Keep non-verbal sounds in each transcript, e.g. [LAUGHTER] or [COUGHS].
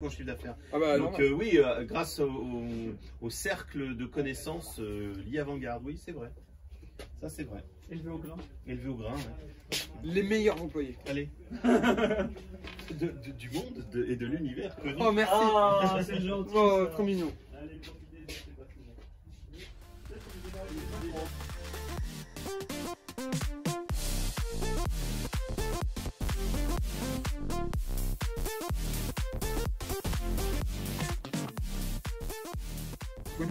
mon chiffre d'affaires. Ah bah, Donc euh, oui, euh, grâce au, au cercle de connaissances euh, lié avant-garde, oui, c'est vrai. Ça, c'est vrai. Élevé au grain. Élevé au grain. ouais. les meilleurs employés. Allez. [LAUGHS] De- de- du monde de- et de l'univers. Oh merci. Ah, c'est gentil. Oh, trop mignon. C'est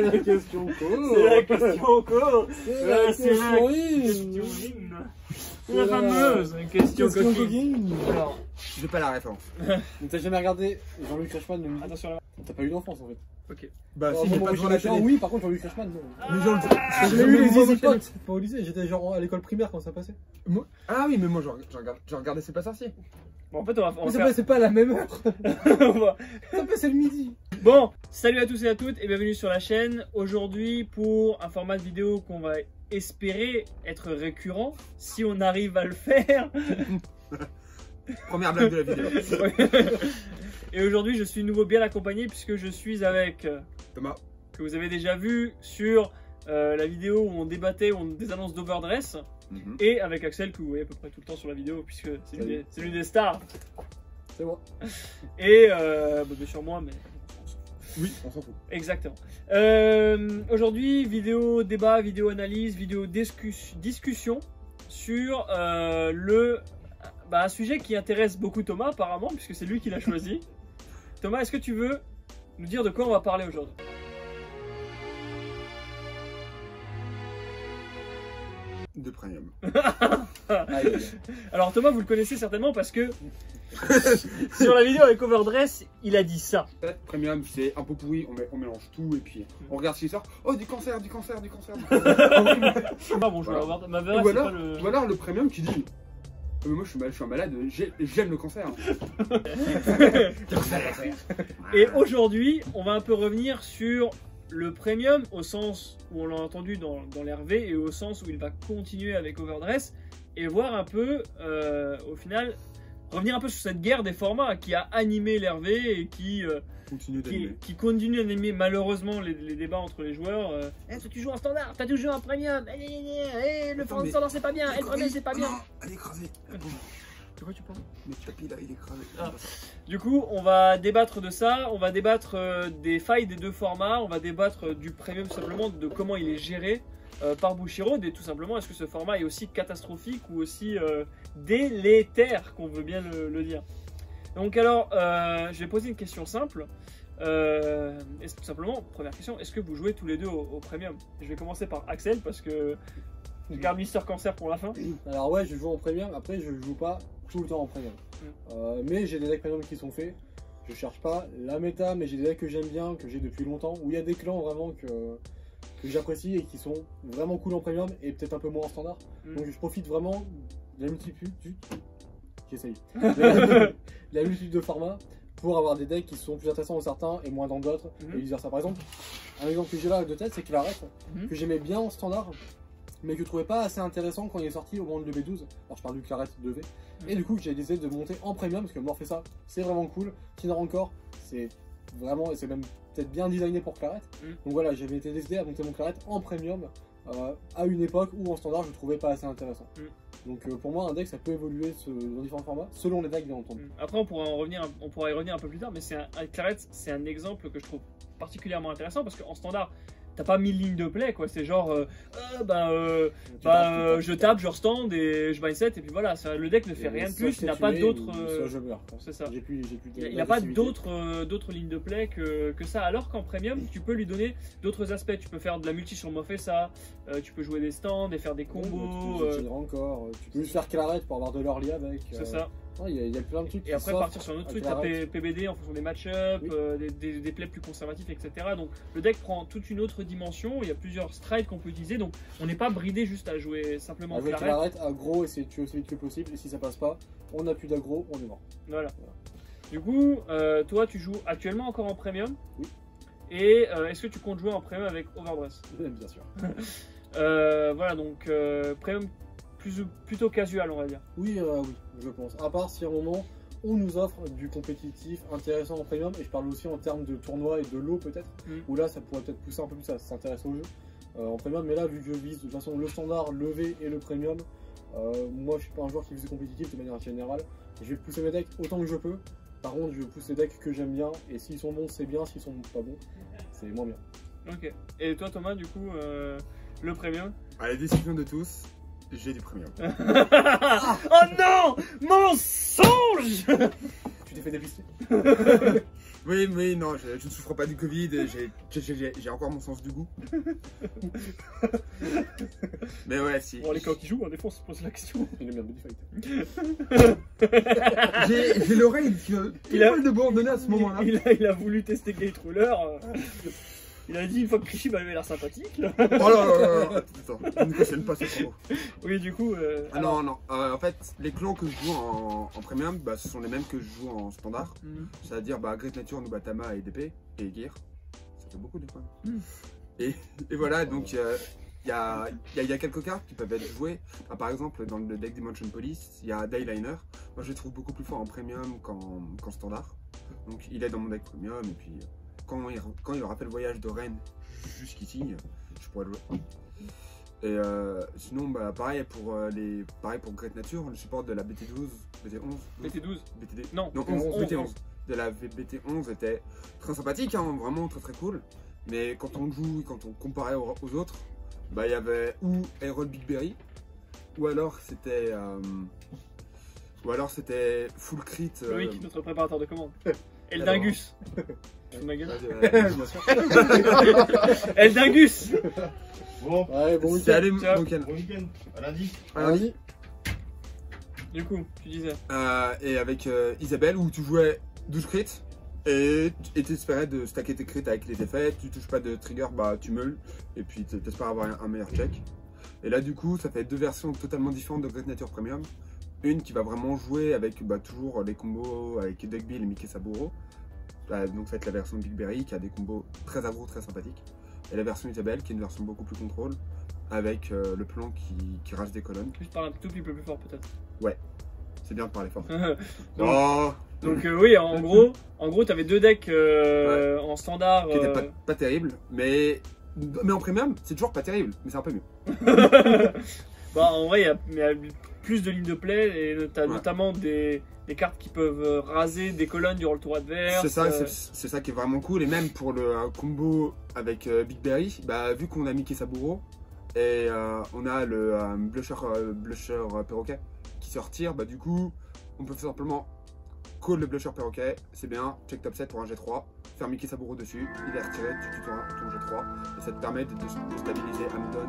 la question C'est la question encore. C'est la question question. C'est La la fameuse question Question coquine. Alors, J'ai pas la référence. [LAUGHS] Mais T'as jamais regardé Jean-Luc Reichmann le attention là. T'as pas eu d'enfance en fait. Ok. Bah si, j'ai pas devant la télé. Oui, par contre Jean-Luc Reichmann, non. Mais genre, J'ai eu les Easy Potes, pas au lycée, j'étais genre à l'école primaire quand ça passait. Moi- Ah oui, mais moi, je regardais C'est pas sorcier. Bon, en fait, on va, on Mais va faire. passait pas à la même heure. [LAUGHS] on va- Ça passait le midi. Bon, salut à tous et à toutes et bienvenue sur la chaîne. Aujourd'hui, pour un format de vidéo qu'on va espérer être récurrent, si on arrive à le faire. [LAUGHS] Première blague de la vidéo. [LAUGHS] et aujourd'hui, je suis de nouveau bien accompagné puisque je suis avec, euh, Thomas. que vous avez déjà vu sur euh, la vidéo où on débattait où on, des annonces d'overdress, Mhm. et avec Axel que vous voyez à peu près tout le temps sur la vidéo puisque c'est l'une des, stars. C'est moi. Et euh, bah, bien sûr moi, mais Oui, on s'en fout. Exactement. Euh, Aujourd'hui, vidéo débat, vidéo analyse, vidéo discus- discussion sur euh, le bah, un sujet qui intéresse beaucoup Thomas apparemment puisque c'est lui qui l'a choisi. [LAUGHS] Thomas, est-ce que tu veux nous dire de quoi on va parler aujourd'hui? De premium. [LAUGHS] Alors Thomas, vous le connaissez certainement parce que [LAUGHS] sur la vidéo avec Overdress, il a dit ça. Premium, c'est un peu pourri, on, met- on mélange tout et puis on regarde ce qui sort. Oh, du cancer, du cancer, du cancer. Du cancer. [LAUGHS] Ah bon, je vais Voilà. avoir ma ou, verre, c'est alors, pas le. ou alors le premium qui dit Moi je suis, mal- je suis un malade, j'ai- j'aime le cancer. [LAUGHS] Et aujourd'hui, on va un peu revenir sur le premium au sens où on l'a entendu dans, dans et au sens où il va continuer avec Overdress et voir un peu, euh, au final, revenir un peu sur cette guerre des formats qui a animé l'RV et qui, euh, Continue qui, continue d'animer malheureusement les, les débats entre les joueurs. Euh, Eh, toi tu joues en standard, t'as toujours un premium, eh, eh, eh, eh, le Attends, standard c'est pas bien, le premium c'est pas bien. Elle est écrasée. De quoi tu parles? Mais Chappie là, il est. Ah. Du coup, on va débattre de ça, on va débattre euh, des failles des deux formats, on va débattre du premium simplement, de comment il est géré euh, par Bushiroad et tout simplement, est-ce que ce format est aussi catastrophique ou aussi euh, délétère, qu'on veut bien le, le dire? Donc alors, euh, je vais poser une question simple. Tout simplement, première question, est-ce que vous jouez tous les deux au, au premium? Je vais commencer par Axel parce que je garde Mister Cancer pour la fin. [COUGHS] Alors ouais, je joue en premium, après je joue pas tout le temps en premium. Euh, mais j'ai des decks premium qui sont faits. Je cherche pas la méta, mais j'ai des decks que j'aime bien, que j'ai depuis longtemps, où il y a des clans vraiment que, que j'apprécie et qui sont vraiment cool en premium et peut-être un peu moins en standard. Mm. Donc je profite vraiment de la multitude. J'essaye. [LAUGHS] De la- de la multitude de formats pour avoir des decks qui sont plus intéressants dans certains et moins dans d'autres. Mhm. Et vice versa. Par exemple, un exemple que j'ai là de tête, c'est Claret, Mhm. que j'aimais bien en standard, mais que je trouvais pas assez intéressant quand il est sorti au moment de B12. Alors je parle du Claret 2V. Et du coup, j'ai décidé de monter en premium parce que moi, fait ça, c'est vraiment cool. Tinor encore, c'est vraiment, et c'est même peut-être bien designé pour Claret. Mm. Donc voilà, j'avais été décidé à monter mon Claret en premium euh, à une époque où en standard, je trouvais pas assez intéressant. Mm. Donc euh, pour moi, un deck, ça peut évoluer ce- dans différents formats selon les decks, bien entendu. Mm. Après, on pourra en revenir, un- on pourra y revenir un peu plus tard, mais c'est un, avec Claret, c'est un exemple que je trouve particulièrement intéressant parce qu'en standard, t'as pas mille lignes de play, quoi. C'est genre, euh, euh, bah, euh, bah, euh, je tape, je restand et je set et puis voilà. ça- le deck ne fait Et rien de plus. Il n'a pas d'autres. c'est ça. J'ai plus, plus de- Il n'a pas d'autres d'autres lignes de play que, que ça, alors qu'en premium, tu peux lui donner d'autres aspects. Tu peux faire de la multi sur Mofessa, euh, tu peux jouer des stands et faire des Ouais, combos. tu peux encore, tu peux juste faire Claret pour avoir de l'orly avec. c'est ça. Il y, y a plein de trucs Et après partir sur un autre truc, Claret. PBD en fonction des match-ups, Oui. euh, des, des, des plays plus conservatifs, etc. Donc le deck prend toute une autre dimension, il y a plusieurs strides qu'on peut utiliser, donc on n'est pas bridé juste à jouer simplement Avec. Claret, aggro, essayer de tuer aussi vite que possible. Et si ça passe pas, on n'a plus d'aggro, on est mort. Voilà. Du coup, euh, toi tu joues actuellement encore en premium Oui. Et euh, est-ce que tu comptes jouer en premium avec Overdress? [LAUGHS] Bien sûr. [LAUGHS] Voilà, donc premium plus plutôt casual, on va dire. Oui, euh, oui, je pense. À part si à un moment on nous offre du compétitif intéressant en premium, et je parle aussi en termes de tournoi et de lot peut-être, Mm. où là ça pourrait peut-être pousser un peu plus à s'intéresser au jeu euh, en premium, mais là vu que je vise de toute façon le standard, le V et le premium, euh, moi je suis pas un joueur qui vise du compétitif de manière générale, je vais pousser mes decks autant que je peux. Par contre, je pousse les decks que j'aime bien, et s'ils sont bons, c'est bien, s'ils sont pas bons, c'est moins bien. Ok. Et toi, Thomas, du coup, euh, le premium? À la décision de tous, j'ai du premium. [LAUGHS] Oh non Mensonge Tu t'es fait dépister [LAUGHS] Oui, oui, non, je, je ne souffre pas du Covid, j'ai- j'ai j'ai- j'ai encore mon sens du goût. [LAUGHS] Mais ouais, si. Bon, les quand qui jouent, hein, des fois, on se pose la question. Il aime bien le Buddy Fight. J'ai j'ai l'oreille qui me Il a- de bourdonner à ce moment-là. Il a, il a voulu tester Gate Ruler. euh, Il a dit une fois que Clichy m'avait l'air sympathique. Oh là là là là, ne cautionne pas ce propos. Oui, du coup. euh, Ah non, non, euh, en fait, les clans que je joue en, en premium, bah, ce sont les mêmes que je joue en standard. Mhm. C'est-à-dire bah, Great Nature, Nubatama et DP, et Gear. Ça fait beaucoup des fois. Mm. Et, et voilà, donc euh, il y, a, y a- il y a quelques cartes qui peuvent être jouées. Par exemple, dans le deck Dimension Police, il y a Dayliner. Moi, je le trouve beaucoup plus fort en premium qu'en qu'en standard. Donc, il est dans mon deck premium. Et puis, quand il, quand il aura fait le voyage de Rennes jusqu'ici, je pourrais le jouer. Et euh, sinon, bah, pareil, pour euh, les, pareil pour Great Nature, le support de la BT12, BT11, BT12 BTD, Non, non, BT11, 11, BT11 de la BT11 était très sympathique, hein, vraiment très très cool. Mais quand on joue, et quand on comparait aux, aux autres, bah il y avait ou Harold Bigberry, ou alors c'était euh, ou alors c'était Full Crit. euh, Loïc, notre préparateur de commande. [LAUGHS] Eldingus [LAUGHS] Tu ma gueule. [LAUGHS] Eldingus Bon, Ouais, bon c'est week-end. bon week-end. À lundi. Ah, Vas-y. Du coup, tu disais. Euh, et avec euh, Isabelle où tu jouais 12 crits et t'espérais de stacker tes crits avec les effets, tu touches pas de trigger, bah tu meules et puis t'espères avoir un, un meilleur check. Et là du coup ça fait deux versions totalement différentes de Great Nature Premium. Une qui va vraiment jouer avec bah, toujours les combos avec Duck Bill et Mickey Saburo. Donc être la version Big Berry qui a des combos très aggro, très sympathiques. Et la version Isabelle qui est une version beaucoup plus contrôle avec euh, le plan qui, qui rase des colonnes. Juste parle un tout petit peu plus fort peut-être. C'est bien de parler fort. [LAUGHS] Donc, Oh donc, euh, oui, en gros, en gros, t'avais deux decks euh, en standard. qui était euh, pas, pas terrible, mais, mais en premium, c'est toujours pas terrible, mais c'est un peu mieux. [LAUGHS] bah, en vrai, il y a- il y, a plus de lignes de play et Ouais. notamment des, des cartes qui peuvent euh, raser des colonnes durant le tour adverse. C'est ça, euh, c'est ça qui est vraiment cool, et même pour le euh, combo avec euh, Big Berry, bah, vu qu'on a Mickey Saburo, et euh, on a le Blusher, blusher Perroquet qui se retire, bah, du coup, on peut simplement call le Blusher Perroquet, c'est bien, check top 7 pour un G3, faire Mickey Saburo dessus, il est retiré, tu tues ton, ton G3, et ça te permet de, de stabiliser Hamilton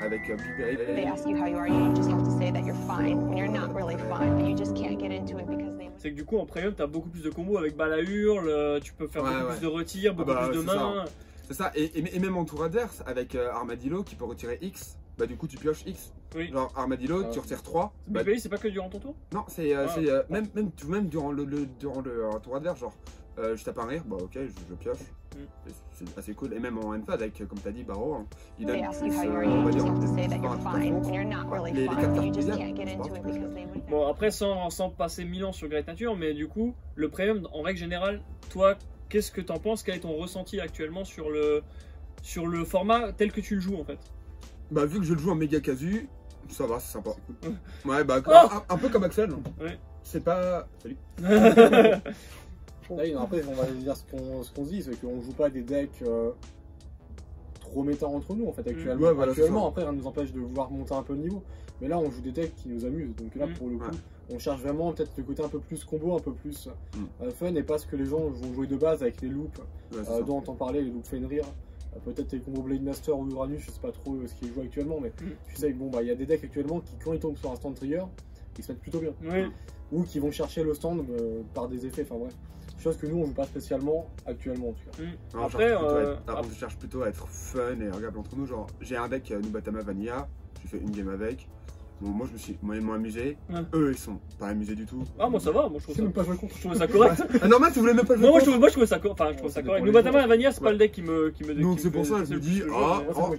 avec euh, Big Berry. They ask you how you are, you just have to say that you're fine when you're not really fine, but you just can't get into it because they. C'est que du coup en premium t'as beaucoup plus de combos avec balle à hurle, euh, tu peux faire Ouais, beaucoup ouais. plus de retirs, beaucoup bah, plus de mains. C'est ça, et, et- et même en tour adverse, avec euh, Armadillo qui peut retirer X, bah du coup tu pioches X. Oui. Genre Armadillo, Ah. tu retires 3. Bah, Big Belly, c'est pas que durant ton tour? Non, c'est euh, Ah. euh, même, même, durant le, le- durant le euh, tour adverse, genre euh, je tape un rire, bah ok, je, je pioche. Mm. C'est assez cool, et même en end-phase, avec, euh, comme t'as dit, Barreau, hein, il donne plus, euh, on va dire, Les- cartes artisanales. Bon après sans, sans passer mille ans sur Great Nature, mais du coup le premium en règle générale, toi qu'est-ce que t'en penses? Quel est ton ressenti actuellement sur le, sur le format tel que tu le joues en fait? Bah vu que je le joue en méga casu, ça va, c'est sympa. [LAUGHS] Ouais, bah Oh un, un peu comme Axel. Ouais. C'est pas. Salut. [LAUGHS] [LAUGHS] Non, après, on va dire ce qu'on ce qu'on se dit, c'est qu'on joue pas des decks euh, trop méta entre nous en fait actuellement. Ouais, voilà, actuellement, après, rien ne nous empêche de vouloir monter un peu le niveau. Mais là, on joue des decks qui nous amusent. Donc là, Mm. pour le coup, Ouais. on cherche vraiment peut-être le côté un peu plus combo, un peu plus Mm. euh, fun et pas ce que les gens vont jouer de base avec les loops Ouais, euh, dont on entend parler, les loops Fenrir. Peut-être les combos Blade Master ou Uranus, je sais pas trop ce qu'ils jouent actuellement, mais Mm. tu sais, bon, bah, il y a des decks actuellement qui, quand ils tombent sur un stand trigger, ils se mettent plutôt bien Oui. ou qui vont chercher le stand euh, par des effets. Enfin bref, chose que nous on joue pas spécialement actuellement en tout cas. Non, Après, je cherche plutôt à euh, être- ah, après- on cherche plutôt à être fun et regardable entre nous. Genre, j'ai un deck euh, Nubatama Vanilla, j'ai fait une game avec. Bon, moi, je me suis, moi, ils m'ont amusé. Ouais. Eux, ils sont pas amusés du tout. Ah, moi ça va, moi je trouve ça, même pas joué contre. je trouve ça correct. [LAUGHS] Ah, normal, tu voulais même pas jouer moi, moi, je trouve, moi je trouve ça correct. Enfin, je trouve Ouais, ça correct. Vanilla, c'est pas le deck qui me. Qui me Donc, c'est pour ça je me dis, ah, oh, ouais.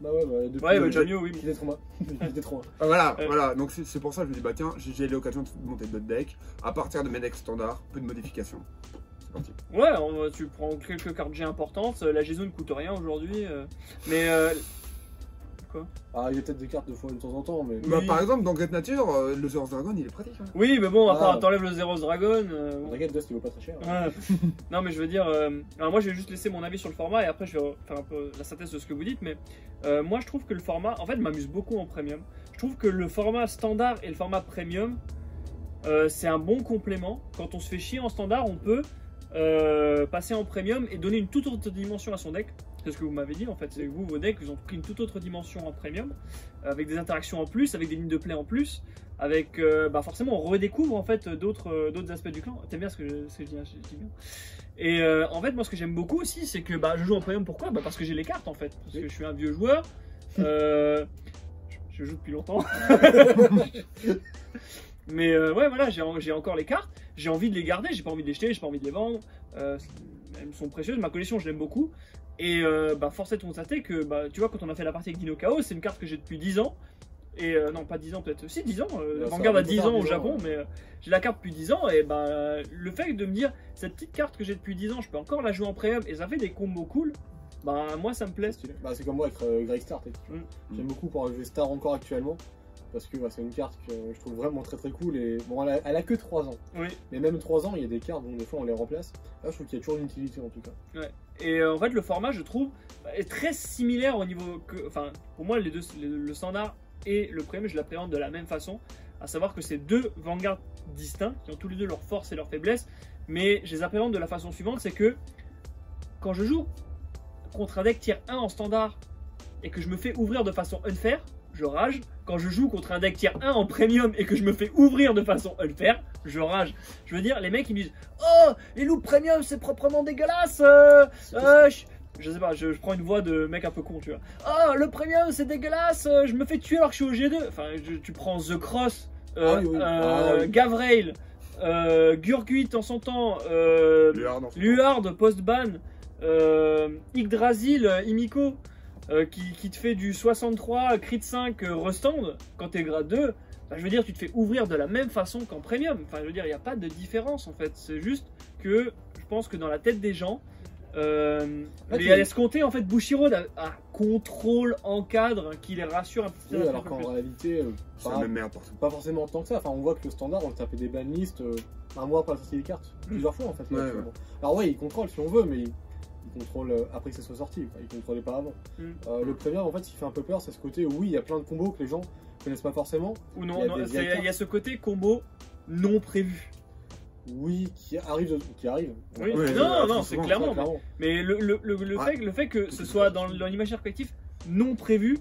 Bah ouais, bah depuis. Ouais, euh, bah, Jamio, oui. Mal. [LAUGHS] J'étais trop mal. Ah, voilà, voilà. Donc, c'est c'est pour ça que je me dis, bah tiens, j'ai j'ai l'occasion de monter d'autres decks. À partir de mes decks standards, peu de modifications. C'est parti. Ouais, on- tu prends quelques cartes G importantes. La Jésus ne coûte rien aujourd'hui. euh, Mais. euh, Ah, il y a peut-être des cartes de fois de temps en temps, mais. Oui. Bah, par exemple, dans Great Nature, euh, le Zeus Dragon, il est pratique. hein. Oui, mais bon, à part Ah. t'enlèves le Zero Dragon. euh, bon. Regarde, Dust, il vaut pas très cher. Ouais. [LAUGHS] non, mais je veux dire, euh, alors moi je vais juste laisser mon avis sur le format et après je vais faire un peu la synthèse de ce que vous dites. Mais euh, moi je trouve que le format, en fait, m'amuse beaucoup en premium. Je trouve que le format standard et le format premium, euh, c'est un bon complément. Quand on se fait chier en standard, on peut euh, passer en premium et donner une toute autre dimension à son deck. C'est ce que vous m'avez dit en fait. C'est que vous, vos decks, ils ont pris une toute autre dimension en premium, avec des interactions en plus, avec des lignes de play en plus, avec euh, bah forcément on redécouvre en fait d'autres euh, d'autres aspects du clan. T'aimes bien ce que je, ce que je dis, hein, je dis bien. Et euh, en fait moi ce que j'aime beaucoup aussi c'est que bah, je joue en premium pourquoi? Bah, Parce que j'ai les cartes en fait. Parce que je suis un vieux joueur. [LAUGHS] Je, je joue depuis longtemps. [LAUGHS] Mais ouais voilà j'ai encore les cartes. J'ai envie de les garder. J'ai pas envie de les jeter. J'ai pas envie de les vendre. Elles sont précieuses. Ma collection je l'aime beaucoup. Et euh, bah, force est de constater que bah, tu vois quand on a fait la partie avec Dino Chaos c'est une carte que j'ai depuis 10 ans. Et euh, non, pas 10 ans peut-être. Si, 10 ans. Euh, Ouais, Vanguard va a 10 beaucoup ans au tard, 10 ans, Japon, ouais. mais euh, j'ai la carte depuis 10 ans. Et bah, le fait de me dire, cette petite carte que j'ai depuis 10 ans, je peux encore la jouer en premium et ça fait des combos cool, bah, moi ça me plaît. Bah, c'est comme moi avec euh, Greg Star. Mm. J'aime beaucoup pour jouer Star encore actuellement. Parce que bah, c'est une carte que je trouve vraiment très très cool. Et bon, elle a, elle a que 3 ans. Oui. Mais même 3 ans, il y a des cartes dont des fois on les remplace. Là, je trouve qu'il y a toujours une utilité en tout cas. Et euh, en fait, le format, je trouve, est très similaire au niveau que. Enfin, pour moi, les deux, le, le standard et le premium, je l'appréhende de la même façon. À savoir que c'est deux Vanguard distincts qui ont tous les deux leurs forces et leurs faiblesses. Mais je les appréhende de la façon suivante c'est que quand je joue contre un deck tier 1 en standard et que je me fais ouvrir de façon unfair, je rage. Quand je joue contre un deck tier 1 en premium et que je me fais ouvrir de façon unfair, je rage. Je veux dire, les mecs ils me disent Oh, les loups premium c'est proprement dégueulasse euh, euh, je, je sais pas, je, je prends une voix de mec un peu con, tu vois. Oh, le premium c'est dégueulasse, euh, je me fais tuer alors que je suis au G2. Enfin, je- tu prends The Cross, euh, Ah oui, oui. Ah oui. Gavrail, Gurguit en son temps, Luard. Luard, post-ban, Yggdrasil, Imiko, euh, qui, qui te fait du 63, crit 5, euh, restand quand t'es grade 2. Bah, je veux dire, tu te fais ouvrir de la même façon qu'en premium. Enfin, je veux dire, il n'y a pas de différence en fait. C'est juste que je pense que dans la tête des gens, euh, Ah, les escomptés, en fait, Bushiroad a, a contrôle, encadre, qui les rassure un petit peu. Oui, alors qu'en réalité, euh, pas, pas forcément tant que ça. Enfin, on voit que le standard, on tapait des banlists euh, un mois après la sortie des cartes. Plusieurs fois en fait. Ouais. Alors, ouais, il contrôle si on veut, mais il, contrôle euh, après que ça soit sorti. quoi. Il contrôlait pas avant. Mm. Euh, le premium, en fait, ce qui fait un peu peur, c'est ce côté où oui, il y a plein de combos que les gens connaissent pas forcément. Ou non, il y a non, des il y, a ce côté combo non prévu. Oui, qui arrive. Qui arrive. Oui. Ouais, non, non, c'est clairement. Mais le, le, le, le Ouais. fait, le fait que ce soit dans, dans l'imaginaire collectif non prévu.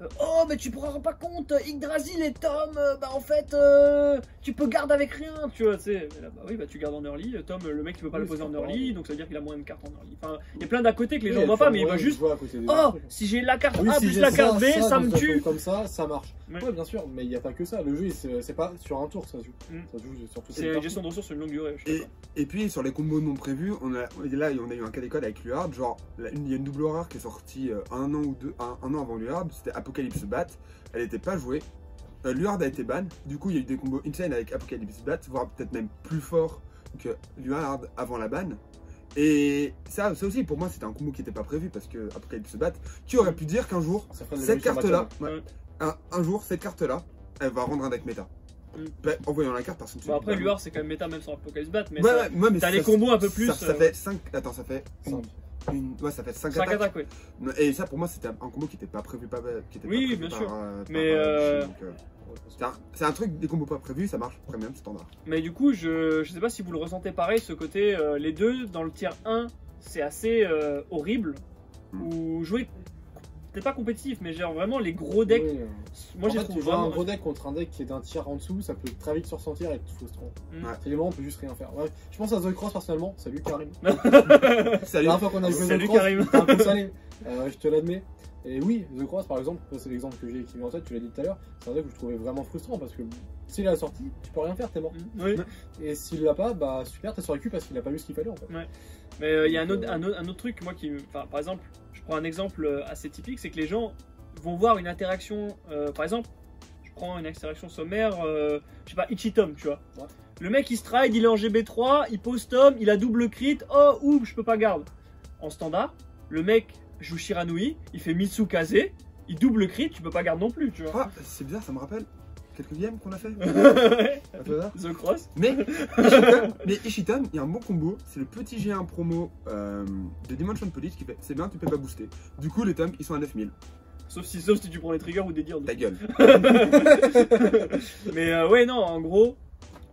Euh, oh, mais tu rends pas compte, Yggdrasil et Tom, euh, bah en fait, euh, tu peux garder avec rien, tu vois, tu sais. Bah oui, bah tu gardes en early. Tom, le mec, il peut pas Oui, le poser en early, donc ça veut dire qu'il a moins de cartes en early. Enfin, il y a plein d'à côté que les Oui, gens voient pas, mais il va juste. Oh, si j'ai la carte Oui, A si plus la carte B, ça, ça, me tue. Comme ça, ça marche. Ouais. Ouais, bien sûr, mais il n'y a pas que ça. Le jeu, c'est pas sur un tour ça joue. Mm. Ça joue sur toute une C'est gestion de ressources sur une longue durée. je Et, puis sur les combos non prévus, on a, là on a eu un cas d'école avec Luard, genre il y a une double rare qui est sortie un an ou deux, un, un an avant Luard, c'était Apocalypse Bat, elle n'était pas jouée. Euh, Luard a été ban, du coup il y a eu des combos insane avec Apocalypse Bat, voire peut-être même plus fort que Luard avant la ban. Et ça, ça aussi pour moi c'était un combo qui n'était pas prévu parce que Apocalypse Bat, qui aurait pu dire qu'un jour, cette l'évolution carte là, matérielle. Ouais. un, un jour cette carte là, elle va rendre un deck méta. Mm. Ben, en voyant la carte, personne ne Bon, après, Luar, c'est quand même méta, même sans Apocalypse Bat, mais Ouais, ça- ouais, ouais, mais t'as les combos un peu plus. Ça, ça euh, fait 5. Attends, ça fait. Cinq. Une... Ouais, ça fait 5 cinq attaques. Et ça, pour moi, c'était un combo qui était pas prévu. Pas... Qui était Oui, pas prévu bien par, sûr. euh, Mais, euh, c'est un, truc, des combos pas prévus, ça marche premium standard. Mais du coup, je, je sais pas si vous le ressentez pareil, ce côté, euh, les deux dans le tier 1, c'est assez euh, horrible. Mm. Ou jouer, peut-être pas compétitif, mais genre vraiment les gros decks, Oui, moi j'ai trouvé tu joues un vraiment. gros deck contre un deck qui est d'un tiers en dessous, ça peut très vite se ressentir et être frustrant. Mm. Ouais. C'est des moments où on peut juste rien faire. Ouais, je pense à The Cross personnellement. Salut Karim. [LAUGHS] Salut La dernière fois qu'on a joué Salut, The Cross, Karim. un peu salé. Euh, je te l'admets. Et oui, The Cross par exemple, c'est l'exemple que j'ai qui m'est en tête, tu l'as dit tout à l'heure, c'est un deck que je trouvais vraiment frustrant parce que s'il a sorti, tu peux rien faire, t'es mort. Oui. Et s'il l'a pas, bah super, t'es sur le cul parce qu'il a pas eu ce qu'il fallait en fait. Mais euh, il y a un autre, euh, un, autre, un autre truc, moi, qui. Enfin, par exemple, je prends un exemple euh, assez typique, c'est que les gens vont voir une interaction. euh, par exemple, je prends une interaction sommaire, euh, je sais pas, Ichitom, tu vois. Ouais. Le mec il stride, il est en GB3, il pose Tom, il a double crit, oh ouh, je peux pas garde. En standard, le mec joue Shiranui, il fait Mitsukaze, il double crit, tu peux pas garde non plus, tu vois. Ah, c'est bizarre, ça me rappelle quelques games qu'on a fait. [LAUGHS] Ouais. Un peu là. The Cross. Mais Ishitam, mais Ishitam, il y a un bon combo, c'est le petit G1 promo euh, de Dimension Police qui fait c'est bien, tu peux pas booster. Du coup, les tomes ils sont à 9000. Sauf si, sauf si tu prends les triggers ou des dires. Ta gueule. [LAUGHS] Mais euh, ouais, non, en gros,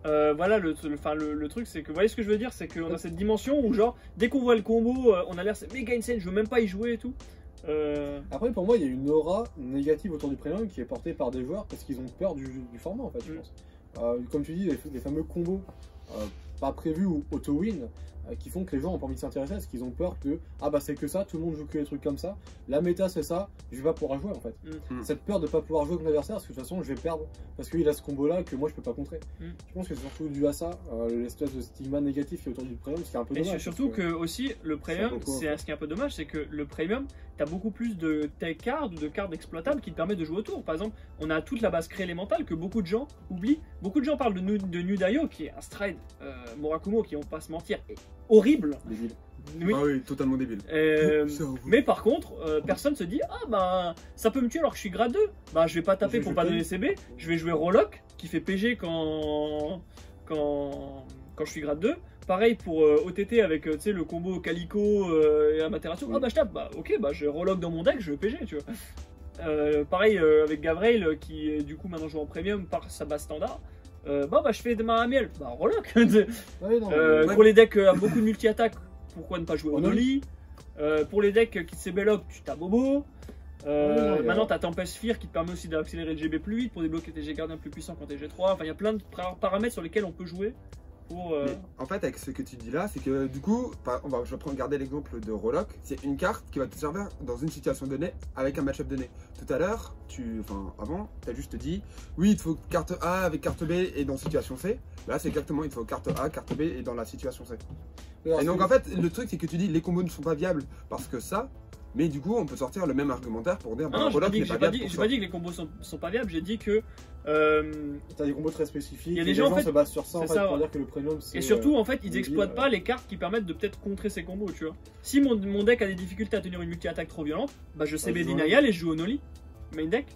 euh, voilà, le, le, le, le truc, c'est que, vous voyez ce que je veux dire, c'est qu'on a cette dimension où, genre, dès qu'on voit le combo, euh, on a l'air, c'est méga insane, je veux même pas y jouer et tout. Euh, Après, pour moi, il y a une aura négative autour du premium qui est portée par des joueurs parce qu'ils ont peur du, du format en fait, je Mm. pense. Euh, comme tu dis, les, les fameux combos euh, pas prévus ou auto-win qui font que les gens ont pas envie de s'intéresser parce qu'ils ont peur que ah bah c'est que ça, tout le monde joue que des trucs comme ça, la méta c'est ça, je vais pas pouvoir jouer en fait. Mm. Mm. Cette peur de pas pouvoir jouer avec mon adversaire parce que de toute façon je vais perdre parce qu'il a ce combo là que moi je peux pas contrer. Mm. Je pense que c'est surtout dû à ça, euh, l'espèce de stigma négatif qui est autour du premium, ce qui est un peu et dommage. surtout parce que, aussi, le premium, c'est ce qui est un peu dommage, c'est que le premium, t'as beaucoup plus de tech cards ou de cartes exploitables qui te permettent de jouer autour. Par exemple, on a toute la base créée élémentale que beaucoup de gens oublient. Beaucoup de gens parlent de, de New Daio, qui est un stride euh, Morakumo, qui on va pas se mentir, est horrible. débile. Oui. Ah oui, totalement débile. Euh. Mais par contre, euh, personne se dit Ah bah ça peut me tuer alors que je suis grade 2. Bah je vais pas taper pour pas donner CB. Je vais jouer Roloc qui fait PG quand, quand, quand je suis grade 2. Pareil pour euh, OTT avec euh, tu sais, le combo Calico euh, et Amaterasu. Oui. Ah bah je tape. Bah ok, bah je Roloc dans mon deck, je vais PG, tu vois. Euh, pareil euh, avec Gabriel euh, qui du coup maintenant joue en premium par sa base standard. Euh, bah, bah je fais de ma miel. Bah. [LAUGHS] Ouais, non, Euh, Pour les decks euh, à beaucoup de multi-attaques, pourquoi ne pas jouer au. Noli Euh, Pour les decks qui se Belloc, tu t'as Bobo. Euh, Ouais, maintenant, t'as Tempest Sphere qui te permet aussi d'accélérer le GB plus vite pour débloquer tes G gardiens plus puissants quand t'es G3. Enfin, il y a plein de par- paramètres sur lesquels on peut jouer pour. euh, en fait, avec ce que tu dis là, c'est que du coup, on va, je vais prendre garder l'exemple de Roloc. C'est une carte qui va te servir dans une situation donnée avec un match-up donné. Tout à l'heure, tu, enfin avant, tu as juste dit, oui, il te faut carte A avec carte B et dans situation C. Là, c'est exactement, il te faut carte A, carte B et dans la situation C. Alors, Et donc en fait, le truc, c'est que tu dis les combos ne sont pas viables parce que ça. Mais du coup, on peut sortir le même argumentaire pour dire, Ah bah, non, j'ai pas, Roloc dit, n'est j'ai pas dit, pas dit que les combos sont, sont pas viables, j'ai dit que. Euh, T'as des combos très spécifiques. Il y a des les gens, gens en fait- se basent sur ça, en fait, ça, pour ouais. dire que le premium c'est. et surtout, euh, en fait, ils débile, exploitent ouais. pas les cartes qui permettent de peut-être contrer ces combos, tu vois. Si mon, mon deck a des difficultés à tenir une multi-attaque trop violente, bah je je joue Denial et je joue au Noli. Main deck.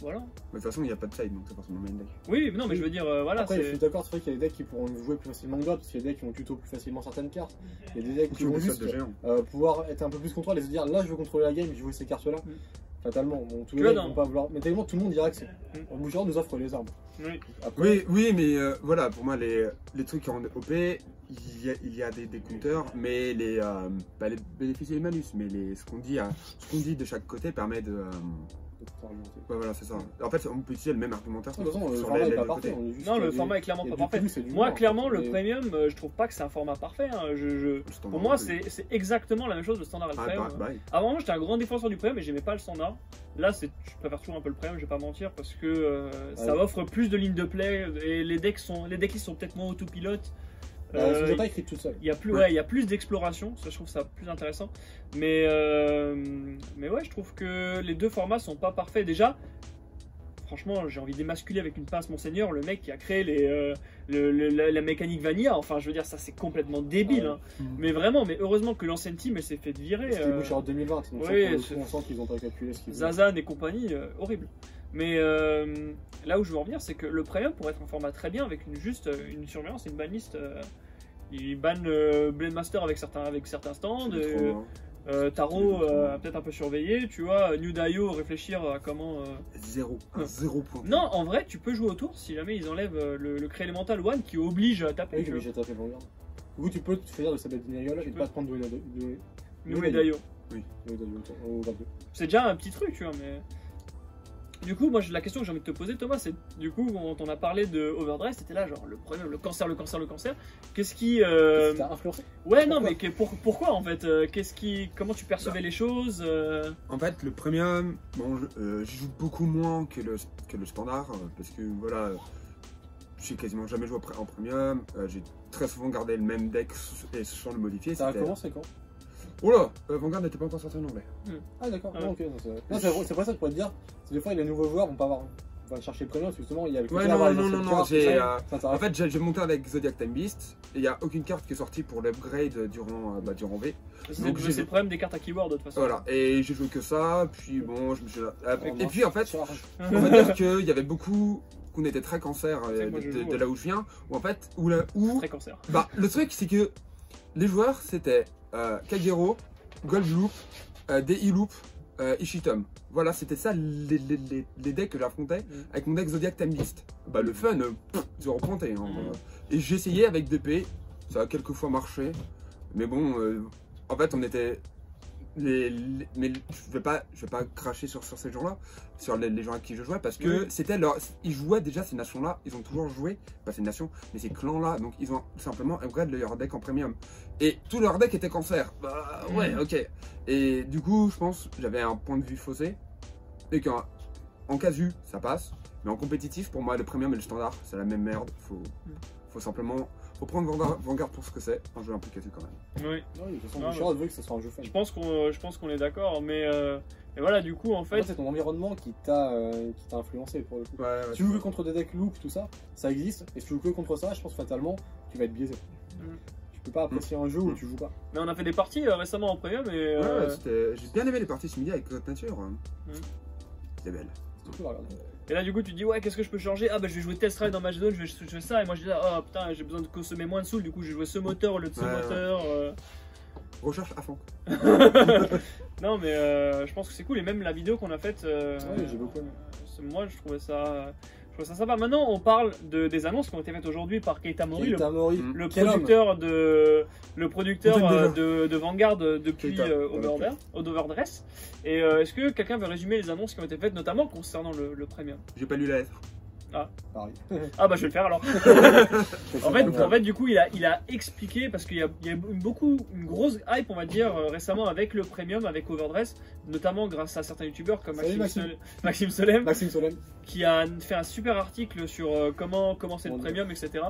Voilà. Mais de toute façon, il n'y a pas de side, donc c'est forcément main deck. Oui, mais non, mais je veux dire, euh, voilà. Après, je suis d'accord, c'est vrai qu'il y a des decks qui pourront jouer plus facilement que d'autres, parce qu'il y a des decks qui vont tuto plus facilement certaines cartes. Il y a des decks qui vont juste de euh, pouvoir être un peu plus contrôlés et se dire là je veux contrôler la game, je jouer ces cartes là. Mm. Fatalement, bon, tous Tu les vois, decks dans- vont pas vouloir. Mais tellement tout le monde dira que c'est. Mm. Bouchard nous offre les armes. Oui. Après, Oui, oui, mais euh, voilà, pour moi, les, les trucs en OP, il y a, il y a des, des counters, mais les, euh, pas les bénéfices et les malus, mais les, ce qu'on dit, à- ce qu'on dit de chaque côté permet de. euh, argumenter. ouais, voilà, c'est ça. En fait, on peut utiliser le même argumentaire De toute façon, le format est pas parfait. Non, le format est clairement pas parfait. Moi, clairement, le premium, euh, je trouve pas que c'est un format parfait. hein. Pour moi, non c'est c'est exactement la même chose le standard et le Ah, premium. bah, bah, oui. Avant, moi, j'étais un grand défenseur du premium et j'aimais pas le standard. Là, c'est, je préfère toujours un peu le premium, je vais pas mentir, parce que euh, ça offre plus de lignes de play et les decks sont, les decks sont peut-être moins autopilotes. Bah, Euh, pas il y a plus, Ouais. ouais, il y a plus d'exploration, ça je trouve ça plus intéressant. Mais, euh, mais ouais, je trouve que les deux formats sont pas parfaits. Déjà, franchement, j'ai envie d'émasculer avec une pince Monseigneur, le mec qui a créé les, euh, le- le- la, la mécanique Vanilla. Enfin, je veux dire, ça c'est complètement débile. Ouais. hein. Mhm. Mais vraiment, mais heureusement que l'ancienne team elle s'est fait virer. C'était euh, Bouchard 2020, donc oui, ça, on sent qu'ils ont pas calculé ce qu'ils. Zazan et compagnie, euh, horrible. Mais là où je veux en venir, c'est que le premium pourrait être un format très bien avec une juste une surveillance et une banlist. Euh, il banne euh, Blade Master avec certains, avec certains stands. Euh, euh, Taro euh, peut-être un peu surveillé, tu vois. New Dio réfléchir à comment. euh, Zéro. Un Non. zéro point. Non, en vrai, tu peux jouer autour si jamais ils enlèvent euh, le, le créé élémental one qui oblige à taper. Oui, mais vois. j'ai tapé Vanguard. Du coup, tu peux te faire de sa bête et peux. pas te prendre de de- de- New Oui, Dio. de- de- au 22. C'est déjà un petit truc, tu vois, mais. Du coup, moi, je- la question que j'ai envie de te poser, Thomas, c'est du coup, quand on a parlé de Overdress, c'était là, genre, le problème, le cancer, le cancer, le cancer. Qu'est-ce qui. euh, Ça t'a influencé? Ouais, non, Pourquoi mais pour- pourquoi en fait euh, Qu'est-ce qui, comment tu percevais les choses euh, En fait, le premium, bon, je- euh, j'y joue beaucoup moins que le, que le standard, parce que voilà, j'ai quasiment jamais joué en pre- en premium, euh, j'ai très souvent gardé le même deck et sans le modifier. Ça a commencé quand? Oh là, euh, Vanguard n'était pas encore sorti en anglais. Ah d'accord, Ah ouais. ok. non, c'est- pas ça que je pourrais te dire. C'est des fois, les nouveaux joueurs vont pas avoir. vont chercher le premium, parce que justement, il y a Ouais, non, non, non, non, j'ai, euh, En fait, j'ai monté avec Zodiac Time Beast, et il n'y a aucune carte qui est sortie pour l'upgrade durant, euh, bah, durant V. C'est Donc, c'est j'ai- le problème des cartes à keyword de toute façon. Voilà, et j'ai joué que ça, puis bon, je me suis. euh, Oh, et puis en fait, [LAUGHS] on va dire qu'il y avait beaucoup. qu'on était très cancer euh, de, là où je viens, où en fait, où, la- où Très cancer. Bah, le truc, c'est que les joueurs, c'était euh, Kagero, Gold Loop, euh, DI Loop, euh, Ishitom. Voilà, c'était ça les, les, les, les decks que j'affrontais Mm. avec mon deck Zodiac Time Beast. Bah, le fun, euh, pff, zéro pointé. Hein, Mm. Et essayé avec DP, ça a quelques fois marché. Mais bon, euh, en fait, on était. Les, les- mais je vais pas, je vais pas cracher sur, sur ces gens-là, sur les, les gens avec qui je jouais, parce que Oui. c'était leur, ils jouaient déjà ces nations-là, ils ont toujours joué, pas ces nations, mais ces clans-là, donc ils ont simplement upgrade leur deck en premium. Et tout leur deck était cancer. Bah ouais, Mhm. ok. Et du coup, je pense, j'avais un point de vue faussé, et qu'en en casu, ça passe, mais en compétitif, pour moi, le premium et le standard, c'est la même merde. Faut, faut simplement, faut prendre Vanguard, pour ce que c'est, un jeu casu quand même. Oui. Oui, de toute façon, Non, veut que ce soit un jeu fun. Je pense qu'on, je pense qu'on est d'accord, mais euh, et voilà, du coup, en fait, c'est ton environnement qui t'a euh, qui t'a influencé pour le coup. Ouais, Si tu joues que contre des decks loop, tout ça, ça existe. Et si tu joues que contre ça, je pense fatalement, tu vas être biaisé. Mm. Tu peux pas apprécier un jeu où Mm. tu joues pas. mais on a fait des parties euh, récemment en premium et Ouais, euh, ouais, c'était- j'ai bien aimé les parties ce midi avec Côte Nature. Mhm. C'est belle. C'est cool à regarder. Et là, du coup, tu te dis, ouais, qu'est-ce que je peux changer? Ah, bah, je vais jouer Test Ride dans Match Zone, je vais fais ça. Et moi, je dis, ah, oh, putain, j'ai besoin de consommer moins de soul, du coup, je vais jouer ce moteur au lieu de ce Ouais, moteur. euh. Recherche à fond. [LAUGHS] non, mais euh, je pense que c'est cool. Et même la vidéo qu'on a faite, euh, Ouais, j'ai beaucoup aimé. moi, je trouvais ça. Je trouvais ça sympa. Maintenant, on parle de, des annonces qui ont été faites aujourd'hui par Keita Mori, le, Keita Mori, le quel homme. producteur de le producteur euh, de, de Vanguard depuis euh, Overdress. Et euh, est-ce que quelqu'un veut résumer les annonces qui ont été faites, notamment concernant le, le premium? J'ai pas lu la lettre. Pareil. [LAUGHS] Ah bah je vais le faire alors. [LAUGHS] En fait, en fait, du coup, il a, il a expliqué parce qu'il y a, il y a une, beaucoup, une grosse hype, on va dire, euh, récemment avec le premium, avec Overdress, notamment grâce à certains youtubeurs comme Maxime, Maxime. Sol- [LAUGHS] Maxime Solem, Maxime Solem. qui a fait un super article sur euh, comment commencer le premium, etc.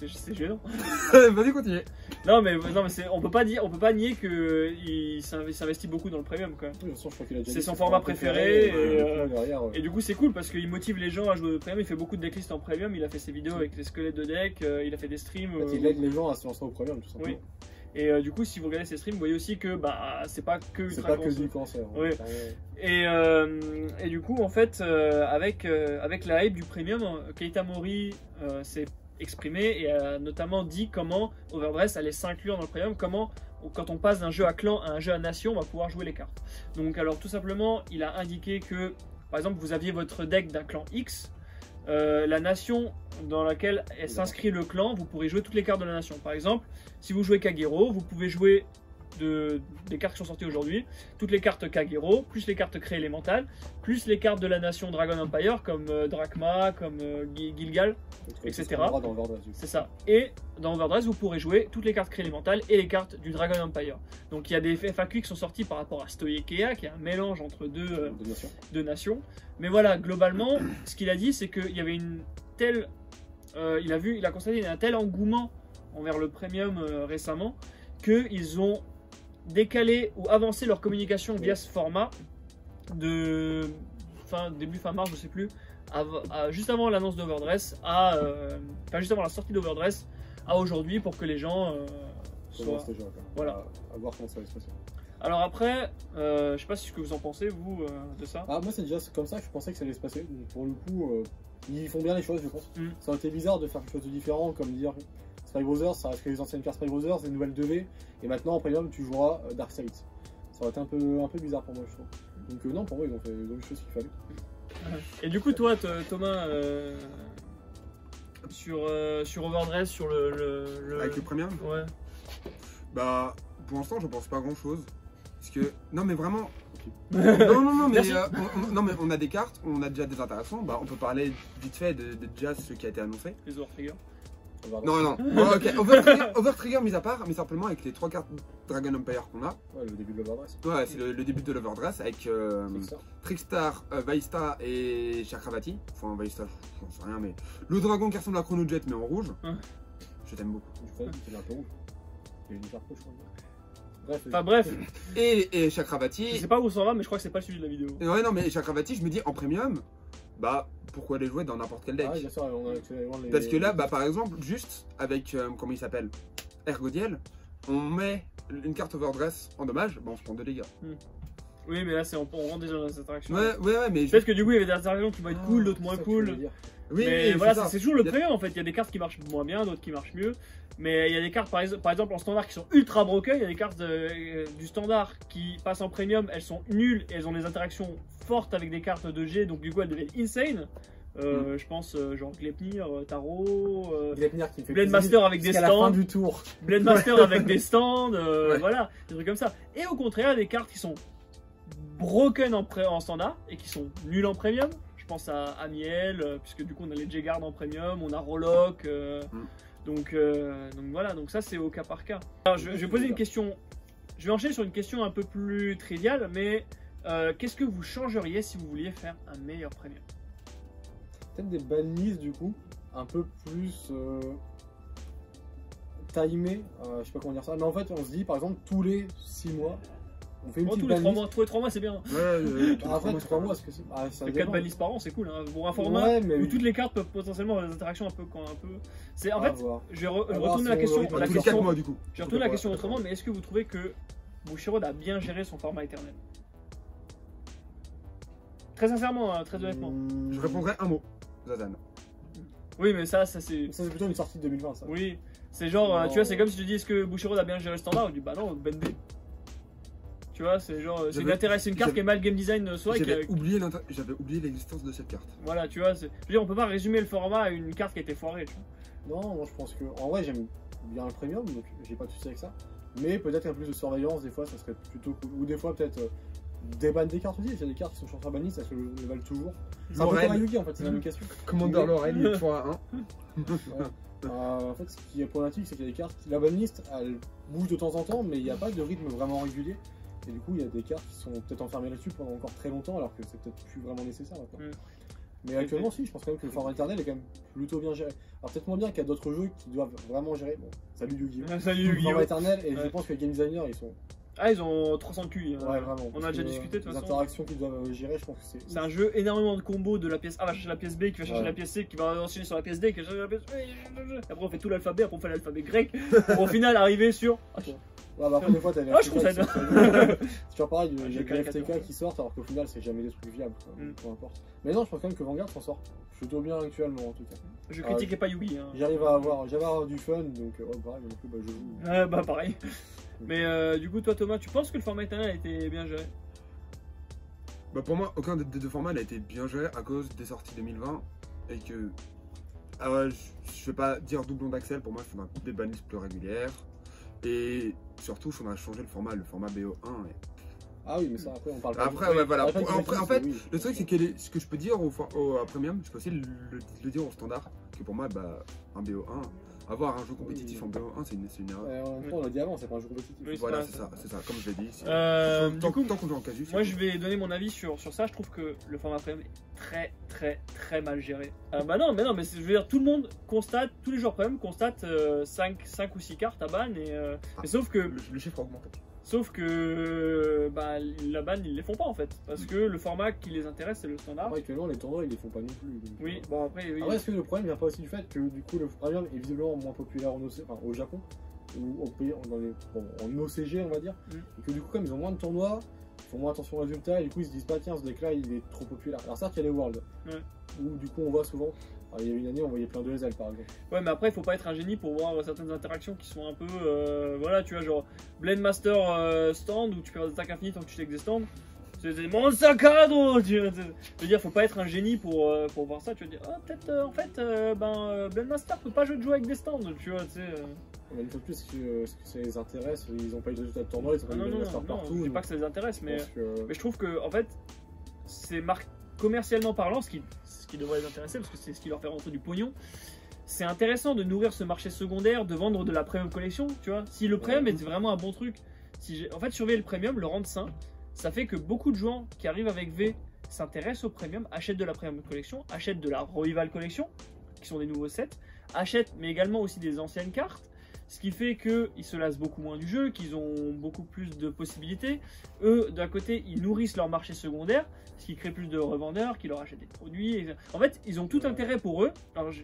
C'est c'est gênant. [LAUGHS] Vas-y, continue. Non mais, non, mais c'est- on peut pas dire, on peut pas nier que il s'inv- s'investit beaucoup dans le premium quand même. Oui, qu'il C'est son format préféré, et, euh, euh, derrière, Et du coup c'est cool parce qu'il motive les gens à jouer au premium. Il fait beaucoup de decklists en premium. Il a fait ses vidéos avec les squelettes de deck. euh, il a fait des streams. en fait, il aide les gens à se lancer au premium, tout simplement. Oui. Et euh, du coup, si vous regardez ces streams, vous voyez aussi que bah c'est pas que C'est ultra pas que du cancer. hein, Oui. clairement. Et, euh, et du coup, en fait, euh, avec, euh, avec la hype du premium, Keita Mori euh, s'est exprimé et a notamment dit comment Overdress allait s'inclure dans le premium, comment quand on passe d'un jeu à clan à un jeu à nation, on va pouvoir jouer les cartes. Donc alors tout simplement, il a indiqué que, par exemple, vous aviez votre deck d'un clan X, euh, la nation dans laquelle s'inscrit le clan, vous pourrez jouer toutes les cartes de la nation. Par exemple, si vous jouez Kagero, vous pouvez jouer de, des cartes qui sont sorties aujourd'hui, toutes les cartes Kagero, plus les cartes créées élémentales, plus les cartes de la nation Dragon Empire comme euh, Drachma, comme euh, Gil- Gilgal, etc. c'est ça. Et dans Overdress, vous pourrez jouer toutes les cartes créées élémentales et les cartes du Dragon Empire. Donc il y a des FAQ qui sont sortis par rapport à Stoikea, qui est un mélange entre deux, euh, De nation. de nations. Mais voilà, globalement, ce qu'il a dit, c'est qu'il y avait une telle. il a vu, il a constaté qu'il y a un tel engouement envers le premium récemment qu'ils ont décalé ou avancé leur communication via ce format de fin début fin mars, je sais plus, à- juste avant l'annonce d'Overdress, à euh, enfin juste avant la sortie d'Overdress, à aujourd'hui pour que les gens euh, soient. Voilà. À, à voir comment ça va se passer. Alors après, euh, je sais pas ce que vous en pensez vous de ça. Ah, moi, c'est déjà comme ça que je pensais que ça allait se passer. Donc, pour le coup, ils font bien les choses, je pense. Mm. Ça aurait été bizarre de faire quelque chose de différent, comme dire Spy Brothers, ça reste que les anciennes cartes Spy Brothers, les nouvelles 2V, et maintenant en premium, tu joueras euh, Dark Side. Ça aurait été un peu, un peu bizarre pour moi, je trouve. Donc, euh, non, pour moi, ils ont fait, les choses qu'il fallait. Et du coup, toi, Thomas, euh, sur, euh, sur Overdress, sur le. le- le- Avec le premium Ouais. Bah, pour l'instant, je pense pas grand chose. Parce que, non, mais vraiment. Non, non, non, [LAUGHS] mais, euh, on, on- non, mais on a des cartes, on a déjà des interactions. Bah, on peut parler vite fait de, de déjà ce qui a été annoncé. Les Overtrigger. Non, non, Bon, ok. [LAUGHS] Overtrigger, Overtrigger mis à part, mais simplement avec les trois cartes Dragon Empire qu'on a. Ouais, le début de l'overdress. Ouais, c'est le, le début de l'Overdress avec euh. Trickstar, euh, Vaista et Chakravati. Enfin, Vaista, j'en sais rien, mais le dragon qui ressemble à Chrono Jet, mais en rouge. Hein. Je t'aime beaucoup. Du coup, il est un peu rouge. Il est une carte rouge, je crois. Bref. Enfin bref, Et, et je Chakravati. sais pas où ça va, mais je crois que c'est pas le sujet de la vidéo. Et Ouais, non, mais Chakravati, je me dis en premium, bah pourquoi les jouer dans n'importe quel deck Ah, oui, bien sûr, on a actuellement les. Parce que là, bah par exemple, juste avec, euh, comment il s'appelle? Ergodiel, on met une carte Overdress en dommage, bah on se prend 2 dégâts. Oui, mais là, c'est on, on rentre déjà dans les interactions. Ouais, ouais, ouais, mais. Peut-être que du coup, il y avait des interactions qui vont être Ah, cool, d'autres moins voulais cool. Oui, mais oui, voilà, c'est toujours le a- premium en fait. Il y a des cartes qui marchent moins bien, d'autres qui marchent mieux. Mais il y a des cartes, par, ex- par exemple, en standard qui sont ultra broken. Il y a des cartes euh, du standard qui passent en premium, elles sont nulles et elles ont des interactions fortes avec des cartes de G, donc du coup, elles deviennent insane. Euh, Je pense, euh, genre Glepnir, euh, Tarot, euh, qui fait Blade Master avec des jusqu'à la fin stands. du tour. Blade Master avec des stands, euh, Ouais. voilà, des trucs comme ça. Et au contraire, des cartes qui sont broken en, pré- en standard et qui sont nulles en premium. Je pense à Amiel, euh, puisque du coup on a les J-Guard en premium, on a Rolock. euh, Mm. donc, euh, donc voilà, donc ça c'est au cas par cas. Alors je, je vais poser une question, je vais enchaîner sur une question un peu plus triviale, mais euh, qu'est-ce que vous changeriez si vous vouliez faire un meilleur premium? Peut-être des banlists du coup, un peu plus euh, timés, euh, je sais pas comment dire ça, mais en fait on se dit par exemple tous les 6 mois, on fait une Oh, petite Tous les 3 banlist. mois, tous les 3 mois c'est bien. Ouais, [LAUGHS] euh, Après 3 mois, est-ce que c'est. Ah, ça 4 dépend. balises par an, c'est cool. Hein. Pour un format Ouais, mais où toutes les cartes peuvent potentiellement avoir des interactions un peu. quand- Un peu... C'est en fait, je vais re- À je voir retourne si la on question. La tous les question 4 mois du coup. je retourne la question autrement, mais est-ce que vous trouvez que Bushiroad a bien géré son format éternel? Très sincèrement, hein, très honnêtement. Hmm, Je répondrai un mot. Zazan. Oui, mais ça, ça c'est. Ça c'est plutôt une sortie de 2020 ça. Oui, c'est genre, euh, Non. tu vois, c'est comme si tu dis est-ce que Bushiroad a bien géré le standard? On dit bah non, Bendé. Tu vois, c'est genre, euh, c'est une, une carte qui est mal game design euh, soit qui J'avais a- oublié, l'inter- j'avais oublié l'existence de cette carte. Voilà, tu vois, c'est- je veux dire, on peut pas résumer le format à une carte qui a été foirée. tu vois. Non, moi je pense que. En vrai, j'aime bien le premium, donc j'ai pas de souci avec ça. Mais peut-être un plus de surveillance, des fois ça serait plutôt cool. Ou des fois peut-être euh, des bannes des cartes aussi. Il y a des cartes qui sont sur bannies, ça se le, le valent toujours. C'est un peu comme un Yugi en fait, c'est la même question. [LAUGHS] Commander Laurel, il est toujours à 1. Euh, en fait, ce qui est problématique, c'est qu'il y a des cartes. La banlist, elle bouge de temps en temps, mais il n'y a pas de rythme vraiment régulier. Et du coup, il y a des cartes qui sont peut-être enfermées là-dessus pendant encore très longtemps, alors que c'est peut-être plus vraiment nécessaire maintenant. Mm. Mais actuellement, si, je pense quand même que le format éternel est quand même plutôt bien géré. Alors peut-être moins bien qu'il y a d'autres jeux qui doivent vraiment gérer. Bon, salut Yu-Gi-Oh! [LAUGHS] Salut Le Yu-Gi-Oh! format et je pense que les game designers, ils sont. Ah, ils ont 300 de QI. hein. Ouais, vraiment. On a déjà discuté de toute Les façon. interactions qu'ils doivent euh, gérer, je pense que c'est. C'est un jeu énormément de combos de la pièce A va chercher la pièce B, qui va chercher Ouais. la pièce C, qui va enchaîner sur la pièce D, qui va chercher la pièce. Après on fait tout l'alphabet, après on fait l'alphabet grec, pour au final arriver sur. Attends, Ouais, bah après, des fois, t'as les Ah, je trouve ça. C'est toujours pareil, il y a des. FTK qui sortent alors qu'au final, c'est jamais des trucs viables, Mm. peu importe. Mais non, je pense quand même que Vanguard s'en sort plutôt bien actuellement en tout cas. je Ah, critiquais pas Yugi. Hein. J'arrive à avoir, du fun, donc euh, ouais, pareil, du coup, bah, je joue. Ouais, bah pareil. Mais euh, du coup, toi Thomas, tu penses que le format éternel a été bien géré? Bah pour moi, aucun des deux formats n'a été bien géré à cause des sorties 2020 et que. Ah ouais, je, je vais pas dire doublon d'Axel, pour moi il faudra des bannissent plus régulières. Et surtout, il faudra changer le format, le format BO1. et- Ah oui, mais ça après, on parle pas Après, ouais, voilà. on Après, en fait, oui. Le truc, c'est que les- ce que je peux dire au, au, à Premium, je peux aussi le, le- le dire au standard, que pour moi, bah, un BO1, avoir un jeu compétitif en BO1, c'est une, c'est une erreur. Ouais, on l'a dit avant, c'est pas un jeu compétitif. Oui, c'est Voilà, c'est ça, c'est ça, comme je l'ai dit. c'est- Euh, tant, du coup, tant qu'on joue en casu, Moi, cool. je vais donner mon avis sur, sur ça. Je trouve que le format premium est très, très, très mal géré. Euh, bah non, mais non, mais je veux dire, tout le monde constate, tous les joueurs premium constatent 5, 5 ou 6 cartes à ban. Et, euh, mais sauf que, Le, le chiffre a augmenté. Sauf que bah, la ban, ils les font pas en fait. Parce que le format qui les intéresse, c'est le standard. Après, actuellement, les tournois, ils les font pas non plus. donc, Oui, euh, bon après, oui. Après, est-ce que le problème vient pas aussi du fait que du coup le premium est visiblement moins populaire en OC, enfin, au Japon ou au pays, dans les, bon, en OCG on va dire, Mm. et que du coup comme ils ont moins de tournois, ils font moins attention aux résultats, et du coup ils se disent pas tiens ce deck là il est trop populaire. Alors certes il y a les Worlds, Ouais. où du coup on voit souvent, alors, il y a une année on voyait plein de SL par exemple. Ouais, mais après, il faut pas être un génie pour voir certaines interactions qui sont un peu. euh, voilà, tu vois, genre Blade Master euh, stand où tu peux avoir des attaques infinies tant que tu que des stands. C'est mon sacado [LAUGHS] tu veux dire, faut pas être un génie pour, euh, pour voir ça. Tu vas dire, ah, peut-être, en fait, ben, euh, Blendmaster peut pas jouer jouer avec des stands, tu vois, tu sais. Mais une fois de plus, que, ce que ça les intéresse, ils ont pas eu de résultats de tournoi, ils ont pas Ah, eu non, de non, non, master non, partout. je dis pas que ça les intéresse, mais, je pense que- mais je trouve que, en fait, c'est mar- commercialement parlant, ce qui, ce qui devrait les intéresser, parce que c'est ce qui leur fait rentrer du pognon. C'est intéressant de nourrir ce marché secondaire, de vendre de la premium collection, tu vois. Si le premium Ouais. est vraiment un bon truc, si en fait, surveiller le premium, le rendre sain, ça fait que beaucoup de joueurs qui arrivent avec V s'intéressent au premium, achètent de la premium collection, achètent de la revival collection, qui sont des nouveaux sets, achètent mais également aussi des anciennes cartes, ce qui fait qu'ils se lassent beaucoup moins du jeu, qu'ils ont beaucoup plus de possibilités. Eux, d'un côté, ils nourrissent leur marché secondaire, ce qui crée plus de revendeurs, qui leur achètent des produits. En fait, ils ont tout intérêt pour eux.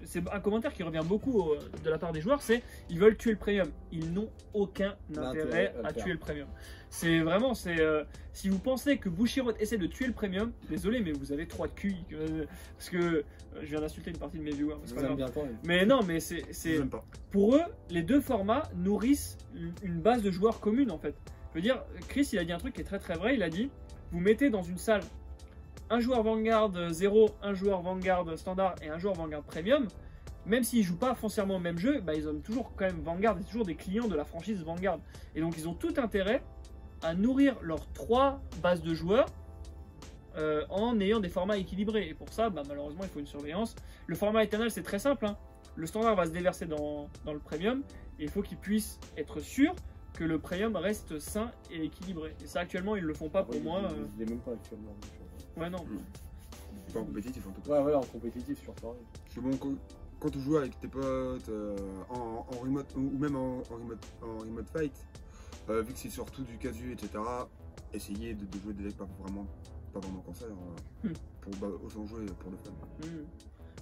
C'est un commentaire qui revient beaucoup euh, de la part des joueurs, c'est ils veulent tuer le premium. Ils n'ont aucun intérêt à tuer le premium. C'est vraiment, c'est euh, si vous pensez que Bushiroad essaie de tuer le premium, désolé, mais vous avez trois de QI. euh, parce que euh, je viens d'insulter une partie de mes viewers. Bien. Mais non, mais c'est pour eux, les deux formats nourrissent une base de joueurs commune en fait. Je veux dire, Chris, il a dit un truc qui est très très vrai. Il a dit vous mettez dans une salle un joueur Vanguard 0, un joueur Vanguard standard et un joueur Vanguard Premium. Même s'ils jouent pas foncièrement au même jeu, bah, ils ont toujours quand même Vanguard, c'est toujours des clients de la franchise Vanguard. Et donc ils ont tout intérêt à nourrir leurs trois bases de joueurs euh, en ayant des formats équilibrés. Et pour ça, bah, malheureusement, il faut une surveillance. Le format Eternal, c'est très simple. hein. Le standard va se déverser dans, dans le premium et il faut qu'ils puissent être sûrs que le premium reste sain et équilibré. Et ça, actuellement, ils le font pas pour Ouais, moi. il- euh, même pas actuellement. Ouais, non. Pas en compétitif en tout cas. Ouais, ouais, en compétitif, sur pareil. Parce que bon, quand, quand tu joues avec tes potes, euh, en, en remote, ou ou même en, en remote, en remote fight, euh, vu que c'est surtout du casu, etc., essayez de, de jouer des decks pas vraiment, pas vraiment cancer, euh, Hmm. pour bah, autant jouer pour le fun. Hmm.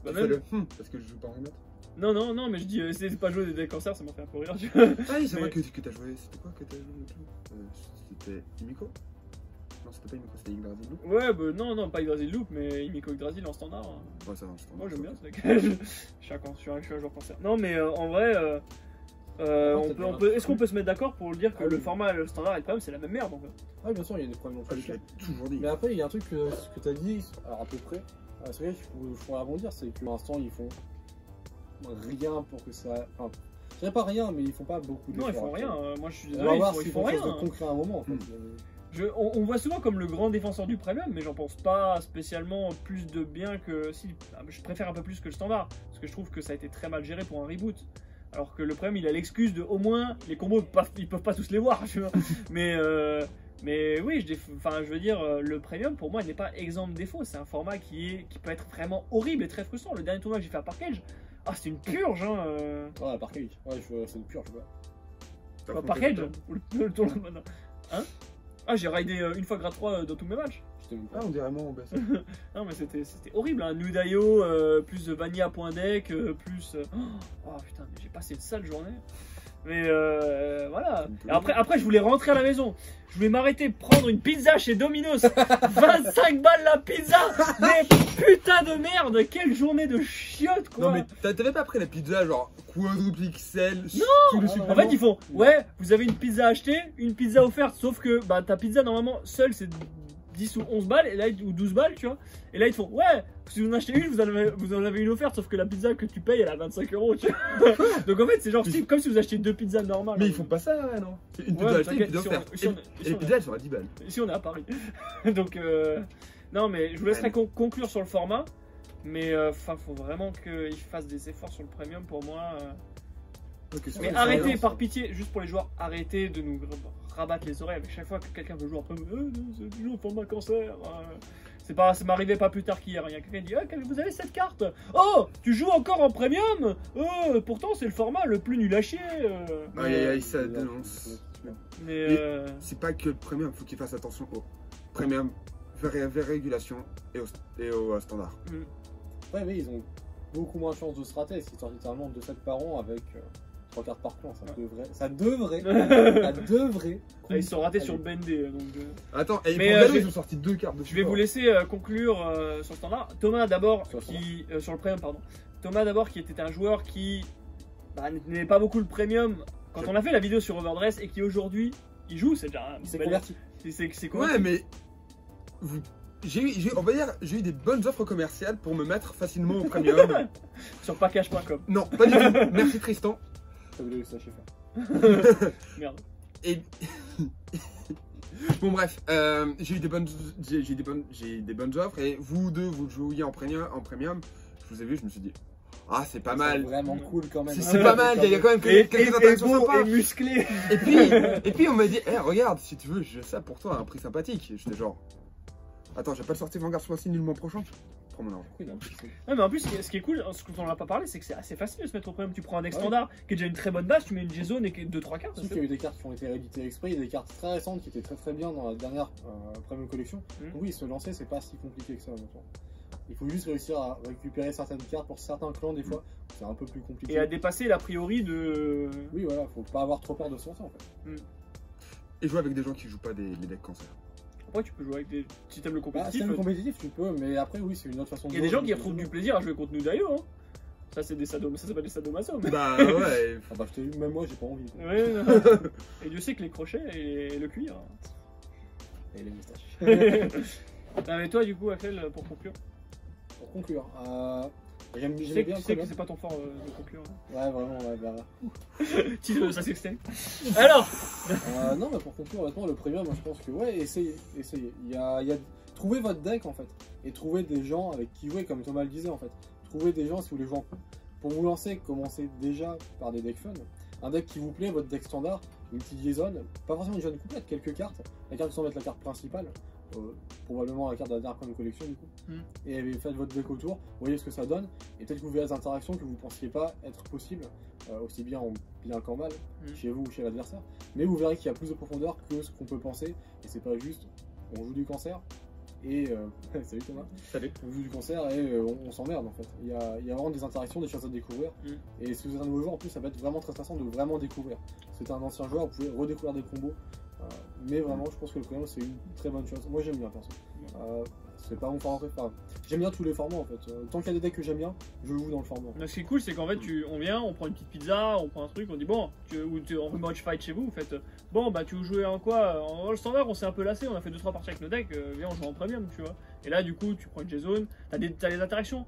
Bah, fais même- le hmm, parce que je joue pas en remote. Non, non, non, mais je dis, euh, c'est pas jouer des decks cancers, ça m'a fait un peu rire. tu vois. Ah oui, c'est Mais- vrai que, que t'as joué, c'était quoi que t'as joué euh, C'était Imiko? Non, c'était pas Imiko, c'était Yggdrasil Loop ouais, bah non, non, pas Yggdrasil Loop, mais Imiko Yggdrasil en standard. hein. Ouais, ça, c'était Moi, j'aime bien ce deck. [LAUGHS] je, suis un, je, suis un, je suis un joueur cancer. Non, mais euh, en vrai, euh, euh, Ah, on peut, on peut- est-ce qu'on peut se mettre d'accord pour dire que Ah le oui. format le standard et le premium, c'est la même merde en fait Ouais, bien sûr, il y a des problèmes dans tous Ah, les toujours dit. Mais après, il y a un truc que, ce que tu as dit, alors à peu près, euh, c'est vrai que je pourrais rebondir, c'est que pour l'instant, ils font rien pour que ça. Enfin, je dirais pas rien, mais ils font pas beaucoup de Non, ils font rien. euh, moi, je suis On désolé, va ils voir font, ils font font rien. de concret à un moment. En fait. Hmm. Je- on, on voit souvent comme le grand défenseur du premium, mais j'en pense pas spécialement plus de bien que. Si, ah, je préfère un peu plus que le standard, parce que je trouve que ça a été très mal géré pour un reboot. Alors que le premium, il a l'excuse de au moins les combos, ils peuvent, ils peuvent pas tous les voir, [LAUGHS] tu vois. mais, euh, mais oui, je, déf- enfin, je veux dire, euh, le premium pour moi n'est pas exempt de défaut. C'est un format qui, est, qui peut être vraiment horrible et très frustrant. Le dernier tournoi que j'ai fait à Parkage, ah, c'était une purge, hein. euh. Ouais, par cage. Ouais, c'est une. T'as Pas affronté Parkage, le, le tournoi maintenant. Hein? Ah, j'ai raidé euh, une fois grade 3 dans tous mes matchs. Ah, on dirait moi en baisse. [LAUGHS] Non mais c'était c'était horrible, hein. Nudayo, euh, plus Vanilla.deck, euh, plus... euh, Oh putain, mais j'ai passé une sale journée. Mais euh, voilà. Et après, après, je voulais rentrer à la maison. Je voulais m'arrêter, prendre une pizza chez Domino's. [LAUGHS] 25 balles la pizza Mais putain de merde Quelle journée de chiottes quoi Non, mais t'a- t'avais pas pris la pizza genre quadruple XL Non tout le En fait, ils font Ouais, vous avez une pizza achetée, une pizza offerte, sauf que bah, ta pizza, normalement, seule, c'est 10 ou 11 balles, et là, ou 12 balles, tu vois. Et là, ils te font Ouais, si vous en achetez une, vous en avez, vous en avez une offerte, sauf que la pizza que tu payes, elle a 25 euros, tu vois. [LAUGHS] Donc en fait, c'est genre si- comme si vous achetiez deux pizzas normales. Mais ils font pas ça, ouais, non C'est Une Ouais, pizza achetée, une pizza on- offerte. ici, on- Et- ici, Et les pizzas, elles sont à 10 balles. Ici, on est à Paris. [LAUGHS] Donc, euh, non, mais je vous laisserai con- conclure sur le format. Mais enfin, faut vraiment qu'ils fassent des efforts sur le premium pour moi. euh. C'est Mais vrai, arrêtez, c'est par pitié, juste pour les joueurs, arrêtez de nous rabattre les oreilles avec chaque fois que quelqu'un veut jouer en premium. Euh, non, c'est toujours format cancer. euh. C'est pas, ça m'arrivait pas plus tard qu'hier. Il y a quelqu'un qui dit Ah, vous avez cette carte Oh, tu joues encore en premium Oh, pourtant c'est le format le plus nul à chier. euh. Aïe aïe aïe, ça dénonce. Mais euh, C'est pas que le premium, faut qu'ils fassent attention au premium, vers, vers régulation et au, et au euh, standard. Ouais, mais ils ont beaucoup moins de chances de se rater. Ils sortent littéralement de 7 par an avec 3 cartes par clan. Ça devrait. Ça devrait. [LAUGHS] ça devrait. ils sont ratés Allez. sur Bendé. Donc, euh, Attends, et Mais, euh, je ils ont sorti deux cartes de Je vais vous laisser euh, conclure euh, sur le standard. Thomas d'abord, Sur le qui euh, sur le premium pardon. Thomas d'abord qui était un joueur qui bah, n'aimait pas beaucoup le premium quand on a fait la vidéo sur Overdress et qui aujourd'hui il joue, c'est déjà bel- converti. c'est- c'est c'est Ouais, mais vous- j'ai on va dire, j'ai eu des bonnes offres commerciales pour me mettre facilement au premium. [LAUGHS] Sur package.com. non, pas du tout. Merci Tristan. Ça vous le sachez faire. [LAUGHS] Merde. Et [LAUGHS] bon bref, euh, j'ai eu des bonnes, j'ai des bonnes, j'ai des bonnes offres et vous deux vous jouiez en premium, en premium. Je vous ai vu, je me suis dit, ah c'est pas C'est mal. vraiment cool quand même. C'est c'est pas mal, il y a quand même quelques et, interactions sympas. et musclé. Et puis, [LAUGHS] et puis on m'a dit, Eh, regarde, si tu veux, j'ai ça pour toi à un prix sympathique. J'étais genre, attends, j'ai pas le sorti Vanguard 66 le mois prochain. Non, mais en plus, ce qui est, ce cool, ce dont on n'a pas parlé, c'est que c'est assez facile de se mettre au premium. Tu prends un deck Ouais. standard qui est déjà une très bonne base, tu mets une G-Zone et 2-3 cartes. Qu'il y a eu des cartes qui ont été rééditées exprès, il y a des cartes très récentes qui étaient très très bien dans la dernière euh, Premium Collection. Donc oui, se lancer, c'est pas si compliqué que ça. Il faut juste réussir à récupérer certaines cartes pour certains clans des fois, c'est un peu plus compliqué. Et à dépasser l'a priori de. Oui, voilà, faut pas avoir trop peur de se lancer en fait. Et jouer avec des gens qui jouent pas des, les decks cancer. Après, tu peux jouer avec des systèmes le Bah, compétitif. c'est le compétitif, tu peux, mais après, oui, c'est une autre façon de Il y a des gens qui c'est retrouvent du plaisir à jouer contre nous d'ailleurs. Hein. Ça, c'est des sadomas, ça s'appelle des sadomaso. mais- Bah [LAUGHS] ouais. Ah bah, je t'ai vu, même moi, j'ai pas envie. quoi. Ouais, non. et Dieu sait que les crochets et le cuir. hein. Et les moustaches. [LAUGHS] Ah, mais toi, du coup, Axel, pour conclure, pour conclure, euh, j'aime bien tu sais que c'est pas ton fort euh, de conclure. Ouais, vraiment, ouais, bah. Titre sa sextape. Alors Euh, non, mais pour conclure, honnêtement, le premium, moi, je pense que ouais, essayez, essayez. Il y a, il y a... Trouvez votre deck en fait, et trouvez des gens avec qui jouer, comme Thomas le disait en fait. Trouvez des gens si vous voulez jouer en. Pour vous lancer, commencez déjà par des decks fun. Un deck qui vous plaît, votre deck standard, une petite liaison, pas forcément une jeune complète, quelques cartes. La carte qui semble être la carte principale, probablement la carte de la dernière Premium collection du coup. Hmm. Et faites votre deck autour, voyez ce que ça donne, et peut-être que vous verrez des interactions que vous pensiez pas être possibles, euh, aussi bien en bien qu'en mal, Hmm. chez vous ou chez l'adversaire. Mais vous verrez qu'il y a plus de profondeur que ce qu'on peut penser, et c'est pas juste on joue du cancer et euh, [LAUGHS] salut Thomas, Salut. on joue du cancer et euh, on, on s'emmerde en fait. Il y, a, il y a vraiment des interactions, des choses à découvrir. Mm. Et si vous êtes un nouveau joueur, en plus, ça va être vraiment très intéressant de vraiment découvrir. Si vous êtes un ancien joueur, vous pouvez redécouvrir des combos. Euh, mais vraiment, je pense que le premium c'est une très bonne chose. Moi j'aime bien perso. Euh, c'est pas mon format préféré. J'aime bien tous les formats en fait. Euh, tant qu'il y a des decks que j'aime bien, je joue dans le format. Mais ce qui est cool, c'est qu'en fait, tu, on vient, on prend une petite pizza, on prend un truc, on dit bon, tu, ou tu, on match fight chez vous, vous faites bon, bah tu veux jouer en quoi? En standard, on s'est un peu lassé, on a fait 2-3 parties avec nos decks, viens, on joue en premium, tu vois. Et là, du coup, tu prends une G-Zone, t'as des, t'as des interactions.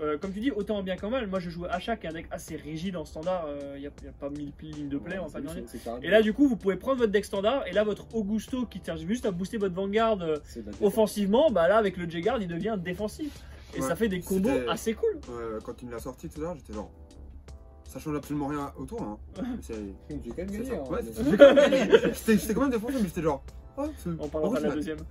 Euh, comme tu dis, autant en bien qu'en mal. Moi, je joue Achat, qui est un deck assez rigide en standard, il n'y a, y a pas mille lignes de play, on va pas dire Et là, du coup, vous pouvez prendre votre deck standard, et là, votre Augusto qui sert juste à booster votre Vanguard euh, la offensivement, bah là, avec le J-Guard, il devient défensif. Et Ouais, ça fait des combos assez cool. Ouais, quand tu me l'as sorti tout à l'heure, j'étais genre, ça change absolument rien autour. Hein. [LAUGHS] J'ai quand même gagné. hein, Ouais. [LAUGHS] J'étais quand même défoncé, mais j'étais genre, oh, On parlera de la deuxième. [LAUGHS]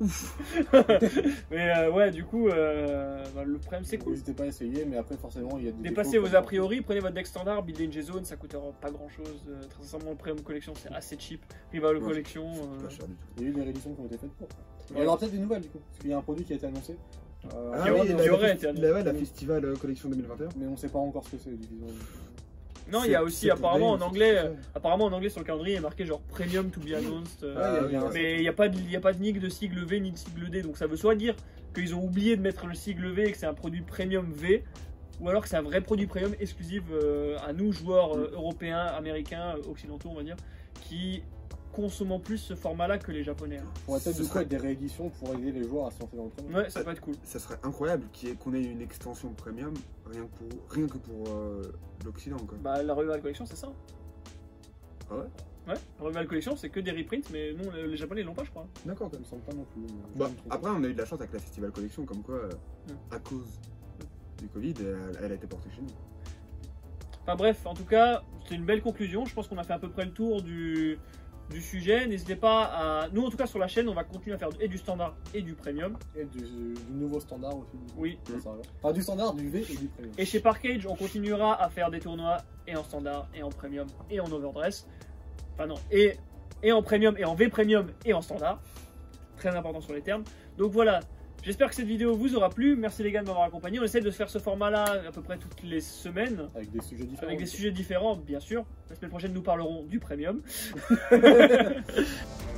Ouf. [LAUGHS] Mais euh, ouais, du coup, euh, bah, le problème c'est cool. N'hésitez pas à essayer, mais après forcément il y a des. Dépassez vos a priori, prenez votre deck standard, buildez une G-Zone, ça coûtera pas grand chose. très sincèrement, le Premium Collection c'est assez cheap. Rival Ouais, Collection. C'est euh, pas cher du tout. Il y a eu des rééditions qui ont été faites pour. Il y aura peut-être des nouvelles du coup, parce qu'il y a un produit qui a été annoncé. Euh, Ah oui, il y aurait été il avait la Festival euh, Collection 2021. Mais on sait pas encore ce que c'est, disons. Non, il y a aussi apparemment en anglais, euh, apparemment en anglais sur le calendrier, il est marqué genre Premium to be announced. euh, y y Mais il n'y a, pas de- il y a pas de sigle V ni de sigle D, donc ça veut soit dire qu'ils ont oublié de mettre le sigle V et que c'est un produit premium V, ou alors que c'est un vrai produit premium exclusif euh, à nous, joueurs européens, américains, occidentaux, on va dire, qui consommons plus ce format-là que les japonais. hein. pourrait peut-être Ce du coup serait- être des rééditions pour aider les joueurs à se lancer dans le premier. Ouais, ça peut être cool. Ça serait incroyable qu'on ait une extension premium, rien que pour, rien que pour euh, l'Occident. Bah, la Revival Collection, c'est ça. Ah ouais? Ouais, la Revival Collection, c'est que des reprints, mais non, les japonais l'ont pas, je crois. D'accord. Ça me semble pas non plus. Bah, après, on a eu de la chance avec la Festival Collection, comme quoi, euh, Mm. à cause du Covid, elle, elle a été portée chez nous. Enfin bref, en tout cas, c'est une belle conclusion. Je pense qu'on a fait à peu près le tour du, du sujet. N'hésitez pas à. Nous, en tout cas, sur la chaîne, on va continuer à faire et du standard et du premium. Et du, du nouveau standard aussi. Oui. Enfin, du standard, du V et du premium. Et chez Parkage, on continuera à faire des tournois et en standard, et en premium, et en overdress. Enfin non, et, et en premium, et en V premium, et en standard. Très important sur les termes. Donc voilà, j'espère que cette vidéo vous aura plu. Merci les gars de m'avoir accompagné. On essaie de se faire ce format-là à peu près toutes les semaines. Avec des sujets différents. Avec des sujets différents, bien sûr. La semaine prochaine, nous parlerons du premium. [LAUGHS]